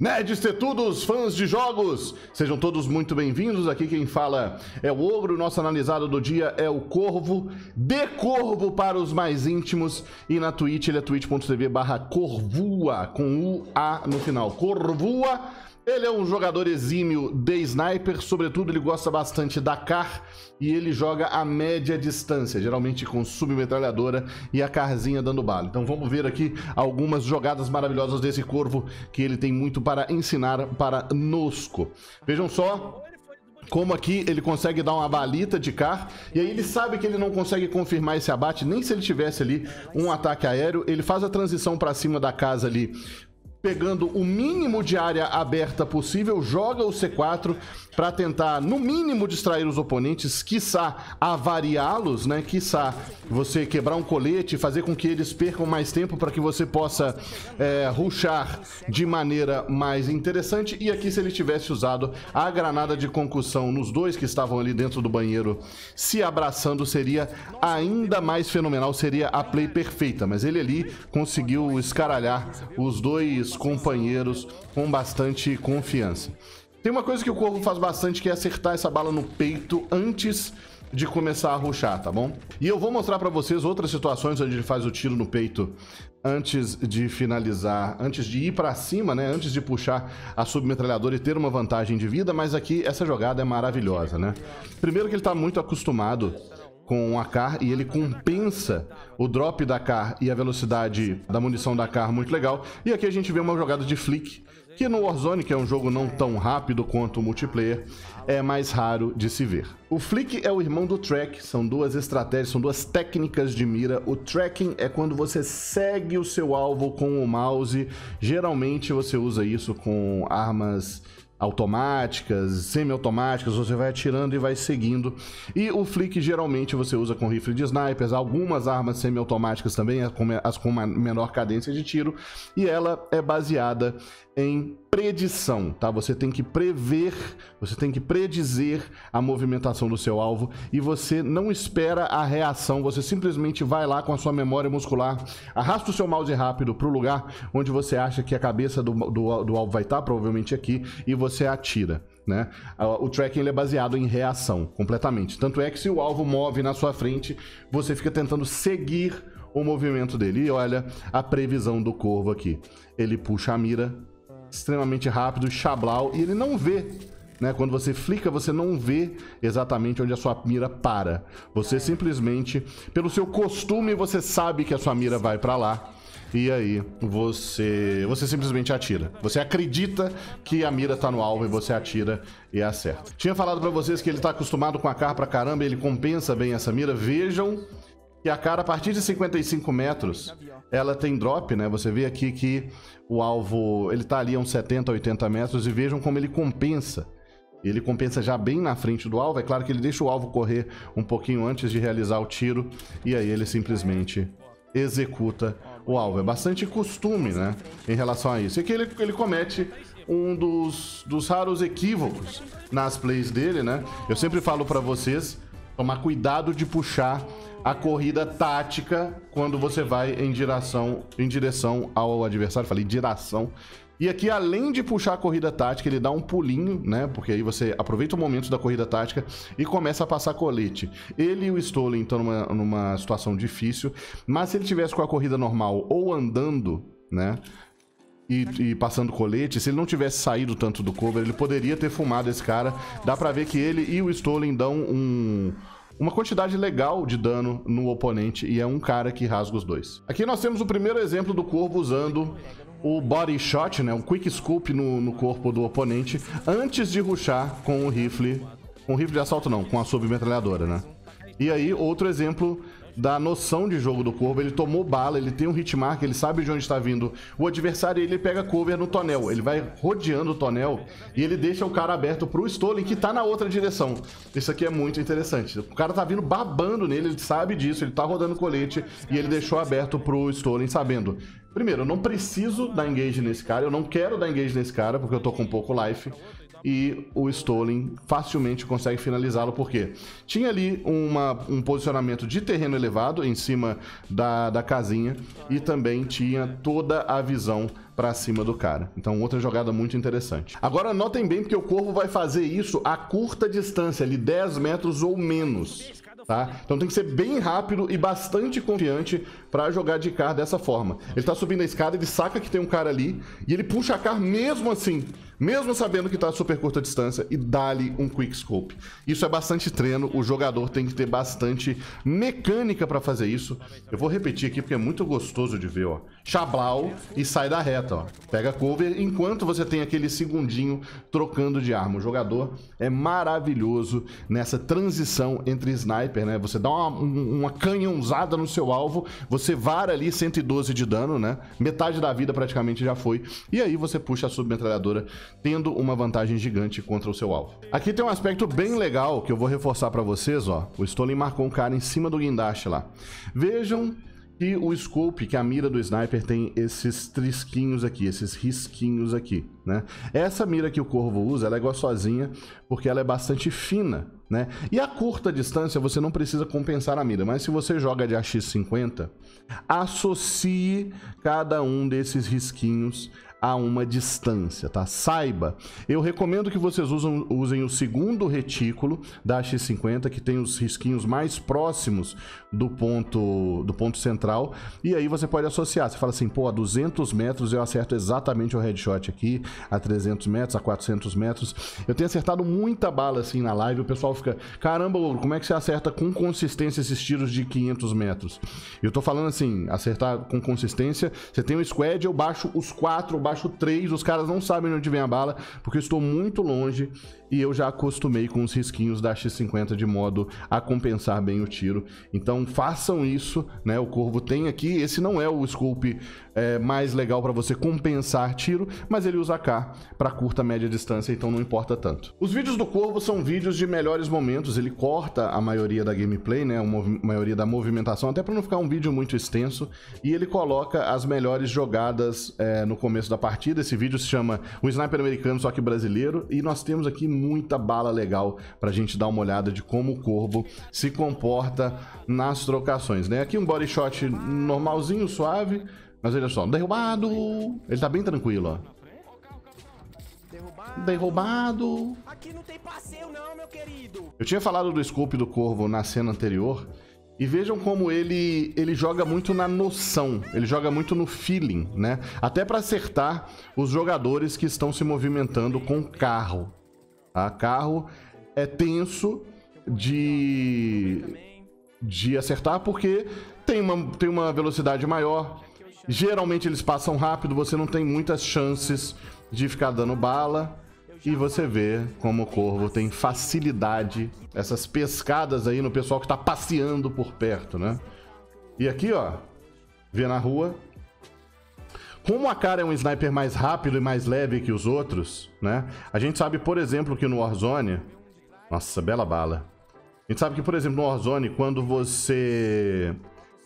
Nerds tetudos, fãs de jogos, sejam todos muito bem-vindos. Aqui quem fala é o Ogro, nosso analisado do dia é o Corvo, de Corvo para os mais íntimos. E na Twitch ele é twitch.tv barra Corvua, com U-A no final. Corvua ele é um jogador exímio de sniper, sobretudo ele gosta bastante da CAR e ele joga a média distância, geralmente com submetralhadora e a carzinha dando bala. Então vamos ver aqui algumas jogadas maravilhosas desse corvo que ele tem muito para ensinar para nosco. Vejam só, como aqui ele consegue dar uma balita de car, e aí ele sabe que ele não consegue confirmar esse abate, nem se ele tivesse ali um ataque aéreo, ele faz a transição para cima da casa ali pegando o mínimo de área aberta possível, joga o C4 para tentar, no mínimo, distrair os oponentes, quiçá avariá-los, né? Quiçá você quebrar um colete, fazer com que eles percam mais tempo para que você possa é, ruxar de maneira mais interessante. E aqui, se ele tivesse usado a granada de concussão nos dois que estavam ali dentro do banheiro se abraçando, seria ainda mais fenomenal, seria a play perfeita. Mas ele ali conseguiu escaralhar os dois companheiros com bastante confiança. Tem uma coisa que o Corvo faz bastante que é acertar essa bala no peito antes de começar a ruxar, tá bom? E eu vou mostrar para vocês outras situações onde ele faz o tiro no peito antes de finalizar, antes de ir para cima, né? Antes de puxar a submetralhadora e ter uma vantagem de vida, mas aqui essa jogada é maravilhosa, né? Primeiro que ele tá muito acostumado com a car e ele compensa o drop da car e a velocidade da munição da car muito legal. E aqui a gente vê uma jogada de flick, que no Warzone, que é um jogo não tão rápido quanto o multiplayer, é mais raro de se ver. O flick é o irmão do track, são duas estratégias, são duas técnicas de mira. O tracking é quando você segue o seu alvo com o mouse, geralmente você usa isso com armas automáticas, semi-automáticas, você vai atirando e vai seguindo. E o flick geralmente você usa com rifle de snipers, algumas armas semi-automáticas também, as com menor cadência de tiro, e ela é baseada em predição, tá? Você tem que prever, você tem que predizer a movimentação do seu alvo e você não espera a reação, você simplesmente vai lá com a sua memória muscular, arrasta o seu mouse rápido para o lugar onde você acha que a cabeça do, do, do alvo vai estar, provavelmente aqui, e você atira. Né? O tracking é baseado em reação, completamente. Tanto é que se o alvo move na sua frente, você fica tentando seguir o movimento dele. E olha a previsão do corvo aqui. Ele puxa a mira, extremamente rápido, chablau, e ele não vê. Né? Quando você flica, você não vê exatamente onde a sua mira para. Você é. simplesmente, pelo seu costume, você sabe que a sua mira vai para lá. E aí, você você simplesmente atira. Você acredita que a mira tá no alvo e você atira e acerta. Tinha falado para vocês que ele tá acostumado com a car pra caramba, ele compensa bem essa mira. Vejam que a cara, a partir de 55 metros, ela tem drop, né? Você vê aqui que o alvo, ele tá ali a uns 70, 80 metros e vejam como ele compensa. Ele compensa já bem na frente do alvo. É claro que ele deixa o alvo correr um pouquinho antes de realizar o tiro e aí ele simplesmente executa o alvo. É bastante costume, né, em relação a isso. E aqui ele, ele comete um dos, dos raros equívocos nas plays dele, né? Eu sempre falo para vocês tomar cuidado de puxar a corrida tática quando você vai em direção, em direção ao adversário. Falei direção. E aqui, além de puxar a corrida tática, ele dá um pulinho, né? Porque aí você aproveita o momento da corrida tática e começa a passar colete. Ele e o Stolen estão numa, numa situação difícil, mas se ele tivesse com a corrida normal ou andando, né? E, e, passando colete, se ele não tivesse saído tanto do cover, ele poderia ter fumado esse cara. Dá pra ver que ele e o Stolen dão um, uma quantidade legal de dano no oponente e é um cara que rasga os dois. Aqui nós temos o primeiro exemplo do Corvo usando o Body Shot, né, um Quick Scoop no, no corpo do oponente antes de ruxar com o rifle, com o rifle de assalto não, com a submetralhadora, né. E aí, outro exemplo da noção de jogo do Corvo. Ele tomou bala, ele tem um hitmark, ele sabe de onde está vindo o adversário e ele pega cover no tonel. Ele vai rodeando o tonel e ele deixa o cara aberto pro Stolen que tá na outra direção. Isso aqui é muito interessante. O cara tá vindo babando nele, ele sabe disso, ele tá rodando colete e ele deixou aberto pro Stolen sabendo. Primeiro, eu não preciso dar engage nesse cara, eu não quero dar engage nesse cara porque eu tô com pouco life. E o Stolen facilmente consegue finalizá-lo, porque tinha ali uma, um posicionamento de terreno elevado em cima da, da casinha e também tinha toda a visão para cima do cara. Então, outra jogada muito interessante. Agora, notem bem, porque o Corvo vai fazer isso a curta distância, ali 10 metros ou menos. Tá? Então tem que ser bem rápido e bastante confiante para jogar de car dessa forma. Ele tá subindo a escada, ele saca que tem um cara ali e ele puxa a car mesmo assim mesmo sabendo que está super curta distância, e dá-lhe um quick scope. Isso é bastante treino, o jogador tem que ter bastante mecânica para fazer isso. Eu vou repetir aqui porque é muito gostoso de ver, ó. Chablau e sai da reta, ó. Pega cover enquanto você tem aquele segundinho trocando de arma. O jogador é maravilhoso nessa transição entre sniper, né? Você dá uma, uma canhãozada no seu alvo, você vara ali 112 de dano, né? Metade da vida praticamente já foi. E aí você puxa a submetralhadora tendo uma vantagem gigante contra o seu alvo. Aqui tem um aspecto bem legal que eu vou reforçar para vocês, ó. O Stolen marcou um cara em cima do guindaste lá. Vejam que o scope, que a mira do sniper tem esses trisquinhos aqui, esses risquinhos aqui, né? Essa mira que o Corvo usa, ela é gostosinha porque ela é bastante fina, né? E a curta distância você não precisa compensar a mira, mas se você joga de AX50, associe cada um desses risquinhos a uma distância, tá? Saiba, eu recomendo que vocês usam, usem o segundo retículo da X50, que tem os risquinhos mais próximos do ponto, do ponto central, e aí você pode associar. Você fala assim, pô, a 200 metros eu acerto exatamente o headshot aqui, a 300 metros, a 400 metros. Eu tenho acertado muita bala assim na live, o pessoal fica, caramba, como é que você acerta com consistência esses tiros de 500 metros? Eu tô falando assim, acertar com consistência, você tem um squad, eu baixo os quatro, baixo três, os caras não sabem onde vem a bala, porque eu estou muito longe e eu já acostumei com os risquinhos da X50 de modo a compensar bem o tiro. Então façam isso, né? O Corvo tem aqui, esse não é o scope é, mais legal para você compensar tiro, mas ele usa K para curta média distância, então não importa tanto. Os vídeos do Corvo são vídeos de melhores momentos, ele corta a maioria da gameplay, né? A maioria da movimentação, até para não ficar um vídeo muito extenso, e ele coloca as melhores jogadas é, no começo da partida. Esse vídeo se chama O Sniper Americano, só que brasileiro, e nós temos aqui muita bala legal pra gente dar uma olhada de como o Corvo se comporta nas trocações, né? Aqui um body shot normalzinho, suave, mas olha só, derrubado! Ele tá bem tranquilo, ó. Derrubado. Aqui não tem passeio não, meu querido. Eu tinha falado do scope do Corvo na cena anterior, e vejam como ele, ele joga muito na noção, ele joga muito no feeling, né? Até para acertar os jogadores que estão se movimentando com carro. Tá? Carro é tenso de, de acertar porque tem uma, tem uma velocidade maior. Geralmente eles passam rápido, você não tem muitas chances de ficar dando bala. E você vê como o Corvo tem facilidade, essas pescadas aí no pessoal que está passeando por perto, né? E aqui, ó, vê na rua, como a cara é um sniper mais rápido e mais leve que os outros, né? A gente sabe, por exemplo, que no Warzone... Nossa, bela bala. A gente sabe que, por exemplo, no Warzone, quando você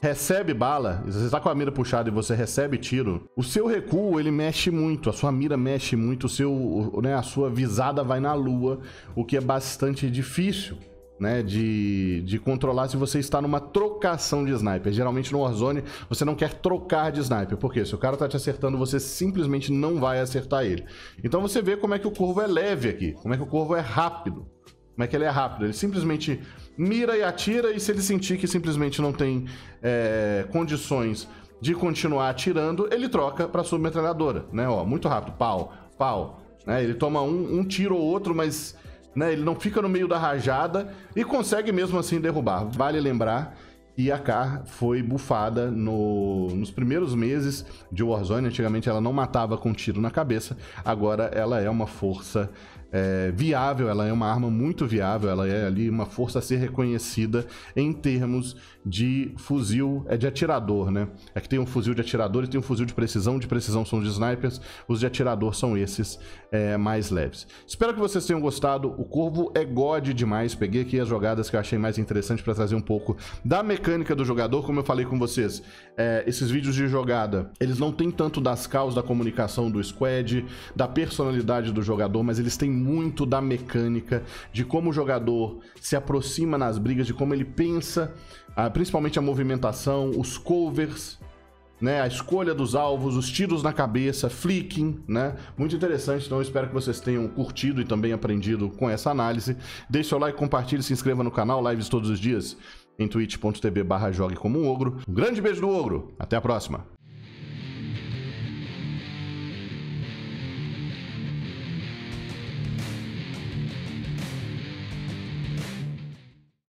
recebe bala, você está com a mira puxada e você recebe tiro, o seu recuo ele mexe muito, a sua mira mexe muito, o seu, né, a sua visada vai na lua, o que é bastante difícil né, de, de controlar se você está numa trocação de sniper. Geralmente no Warzone você não quer trocar de sniper, porque se o cara tá te acertando, você simplesmente não vai acertar ele. Então você vê como é que o corvo é leve aqui, como é que o corvo é rápido. Como é que ele é rápido? Ele simplesmente mira e atira, e se ele sentir que simplesmente não tem é, condições de continuar atirando, ele troca para sua metralhadora, né? Ó, muito rápido, pau, pau. Né? Ele toma um, um tiro ou outro, mas né? Ele não fica no meio da rajada e consegue mesmo assim derrubar. Vale lembrar que a Car foi bufada no, nos primeiros meses de Warzone. Antigamente ela não matava com tiro na cabeça, agora ela é uma força é, viável, ela é uma arma muito viável, ela é ali uma força a ser reconhecida em termos de fuzil, é de atirador, né? É que tem um fuzil de atirador e tem um fuzil de precisão, de precisão são de snipers, os de atirador são esses é, mais leves. Espero que vocês tenham gostado, o Corvo é god demais, peguei aqui as jogadas que eu achei mais interessantes para trazer um pouco da mecânica do jogador, como eu falei com vocês, é, esses vídeos de jogada, eles não têm tanto das causas da comunicação do squad, da personalidade do jogador, mas eles têm muito da mecânica, de como o jogador se aproxima nas brigas, de como ele pensa, ah, principalmente a movimentação, os covers, né, a escolha dos alvos, os tiros na cabeça, flicking, né? Muito interessante, então eu espero que vocês tenham curtido e também aprendido com essa análise. Deixe seu like, compartilhe, se inscreva no canal, lives todos os dias em twitch.tv barra jogue como um ogro. Um grande beijo do ogro, até a próxima!